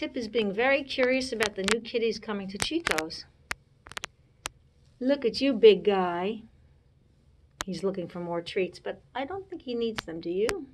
Tip is being very curious about the new kitties coming to Chico's. Look at you, big guy. He's looking for more treats, but I don't think he needs them, do you?